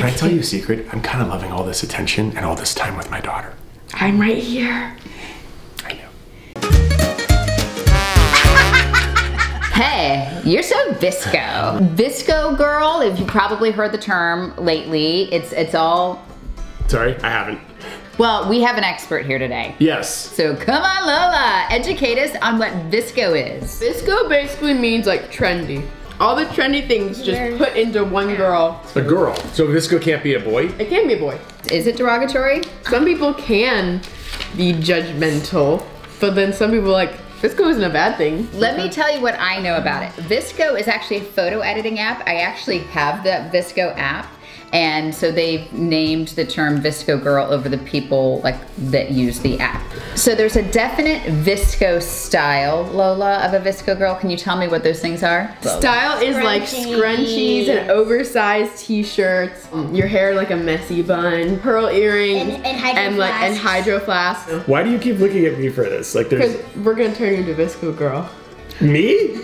Can I tell you a secret? I'm kind of loving all this attention and all this time with my daughter. I'm right here. I know. Hey, you're so VSCO. VSCO girl, if you probably heard the term lately, it's it's all Sorry, I haven't. well, we have an expert here today. Yes. So come on, Lola, educate us on what VSCO is. VSCO basically means like trendy. All the trendy things just put into one girl. A girl. So VSCO can't be a boy? It can be a boy. Is it derogatory? Some people can be judgmental, but then some people are like, VSCO isn't a bad thing. Let me tell you what I know about it. VSCO is actually a photo editing app. I actually have the VSCO app. And so they've named the term VSCO girl over the people like that use the app. So there's a definite VSCO style, Lola, of a VSCO girl. Can you tell me what those things are? Style is like scrunchies and oversized t-shirts, your hair like a messy bun, pearl earrings, And- and hydro like and flasks. hydro flasks. Why do you keep looking at me for this? Like there's we're gonna turn you into VSCO girl. me?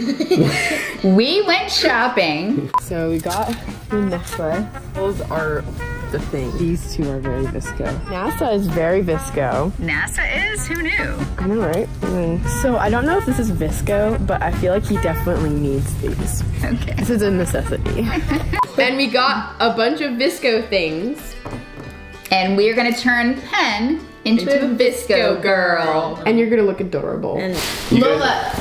We went shopping. So we got the necklace. Those are the thing. These two are very VSCO. NASA is very VSCO. NASA is, who knew? I know, right? So I don't know if this is VSCO, but I feel like he definitely needs these. Okay. This is a necessity. and we got a bunch of VSCO things. And we're gonna turn Penn into, a VSCO girl. And you're gonna look adorable. Lola,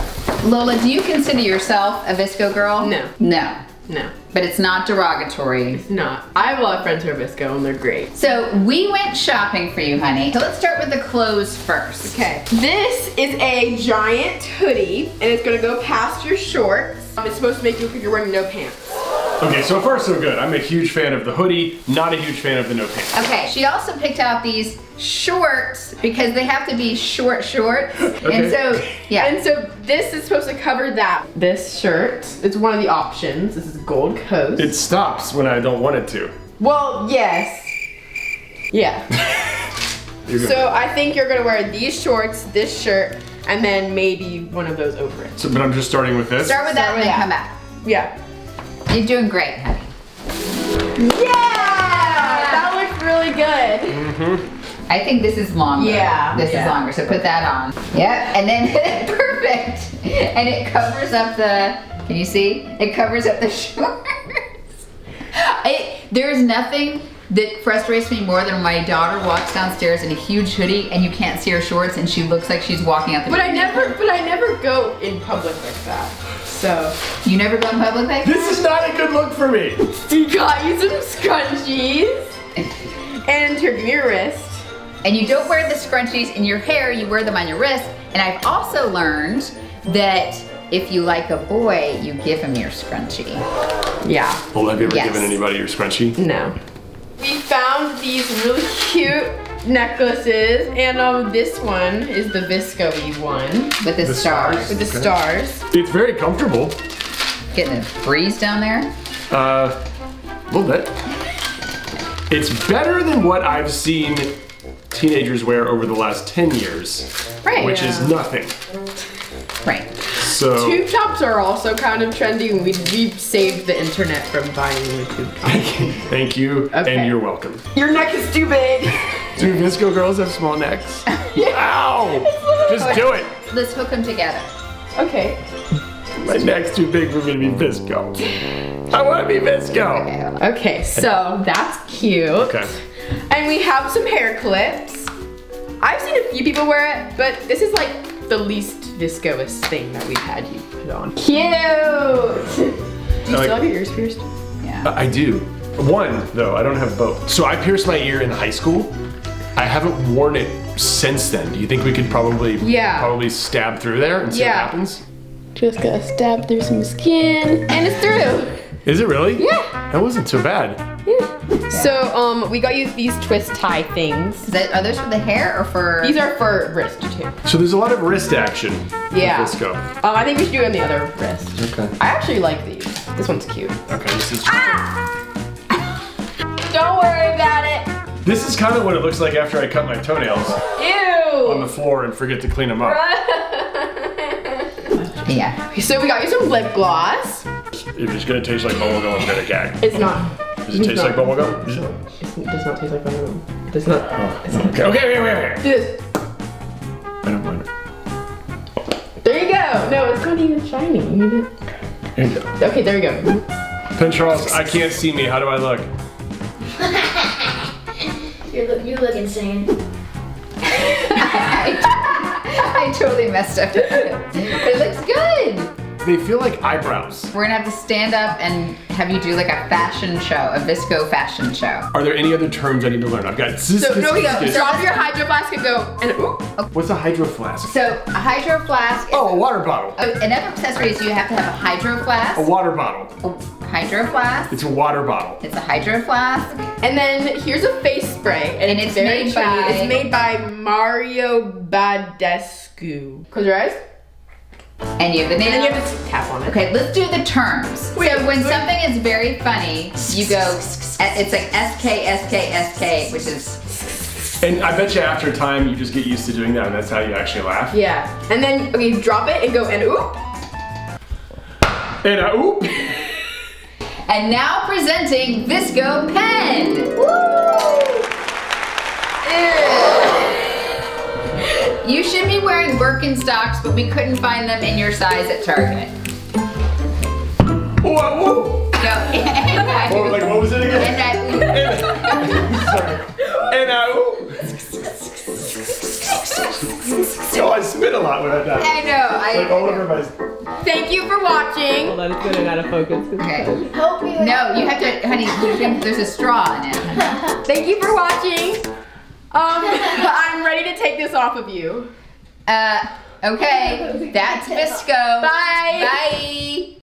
Lola, do you consider yourself a VSCO girl? No. No. No, But it's not derogatory. it's not. I have a lot of friends who are VSCO and they're great. So we went shopping for you, honey. So let's start with the clothes first. Okay. This is a giant hoodie and it's gonna go past your shorts. Um, it's supposed to make you look like you're wearing no pants. Okay, so far so good. I'm a huge fan of the hoodie, not a huge fan of the no pants. Okay, she also picked out these shorts because they have to be short shorts. okay. And so, yeah. And so this is supposed to cover that. This shirt, it's one of the options. This is Gold Coast. It stops when I don't want it to. well, yes. Yeah. So I think you're gonna wear these shorts, this shirt, and then maybe one of those over it. So- but I'm just starting with this. Start with that Start and then come back. Yeah. You're doing great, honey. Yeah! That looks really good. Mm -hmm. I think this is longer. Yeah. This Yeah. is longer, so put that on. Yep, and then perfect. And it covers up the, can you see? It covers up the shorts. It, there's nothing that frustrates me more than my daughter walks downstairs in a huge hoodie and you can't see her shorts and she looks like she's walking out the But I never, but I never go in public like that. So You never go in public like This This is not a good look for me. we got you some scrunchies and turn your wrist. And you don't wear the scrunchies in your hair, you wear them on your wrist. And I've also learned that if you like a boy, you give him your scrunchie. Yeah. Well, have you ever Yes. given anybody your scrunchie? No. We found these really cute necklaces, and um, this one is the VSCO one With the, The stars. stars. with the Okay. stars. It's very comfortable. Getting a breeze down there. Uh, a little bit. It's better than what I've seen teenagers wear over the last 10 years, Right. which is nothing. Right. So, Tube tops are also kind of trendy, and we we saved the internet from buying new tube tops. thank you, Okay. and you're welcome. Your neck is too big. Do VSCO girls have small necks? Ow! Just do it! Let's hook them together. okay. My neck's too big for me to be VSCO. I want to be VSCO! Okay, so that's cute. Okay. And we have some hair clips. I've seen a few people wear it, but this is like the least viscous thing that we've had you put on. Cute! Do you like- still have your ears pierced? Yeah. Uh, I do. One, though, I don't have both. So I pierced my ear in high school. I haven't worn it since then. Do you think we could probably Yeah. probably stab through there and see Yeah. what happens? Just gotta stab through some skin, and it's through. Is it really? Yeah. That wasn't too bad. So, um, we got you these twist tie things. Is that, are those for the hair or for? These are for wrist too. So there's a lot of wrist action. with Yeah. VSCO. Um, I think we should do it on the other wrist. Okay. I actually like these. This one's cute. Okay. This is Ah! Don't worry about it. this is kind of what it looks like after I cut my toenails on the floor and forget to clean them up. Yeah. so we got you some lip gloss. If it's gonna taste like bubblegum, I'm gonna gag. It's not. Does it taste like bubblegum? Does it- It does not taste like bubblegum. It does not. Oh, okay, okay, wait, wait, wait. Do this. I don't mind. There you go. No, it's not even shiny. You need it. Here you go. Okay, there we go. Penn I can't see me. How do I look? You look, you look insane. I, I totally messed up. It looks good. They feel like eyebrows. We're gonna have to stand up and have you do like a fashion show, a VSCO fashion show. Are there any other terms I need to learn? I've got zzz, So zzz, no, we go. zzz. Drop your hydro flask and go. And ooh. What's a hydro flask? So a hydro flask. Oh, a water bottle. Oh, another accessory is you have to have a hydro flask. A water bottle. A hydro flask. It's a water bottle. It's a hydro flask. And then here's a face spray, and, And it's, it's very made funny. by- It's made by Mario Badescu. Close your eyes, And you have the name. and then you have to tap on it. Okay, let's do the terms. Wait, so when wait. something is very funny, you go, it's like SK, SK, SK, which is, And I bet you after a time you just get used to doing that and that's how you actually laugh. Yeah, and then okay, drop it and go and oop. And uh, oop. and now presenting VSCO Penn. You wearing Birkenstocks, but we couldn't find them in your size at Target. Whoa, whoa. No, and I, What, like, what was it again? and I, Sorry. And oop. Yo, I spit a lot when I die. I know, Like I, all over my. Thank you for watching. Hold on, it's getting out of focus. okay. Help me. No, you have to, honey, you can, there's a straw in it. Thank you for watching. Um, I'm ready to take this off of you. Uh, okay, that's VSCO. Bye. Bye.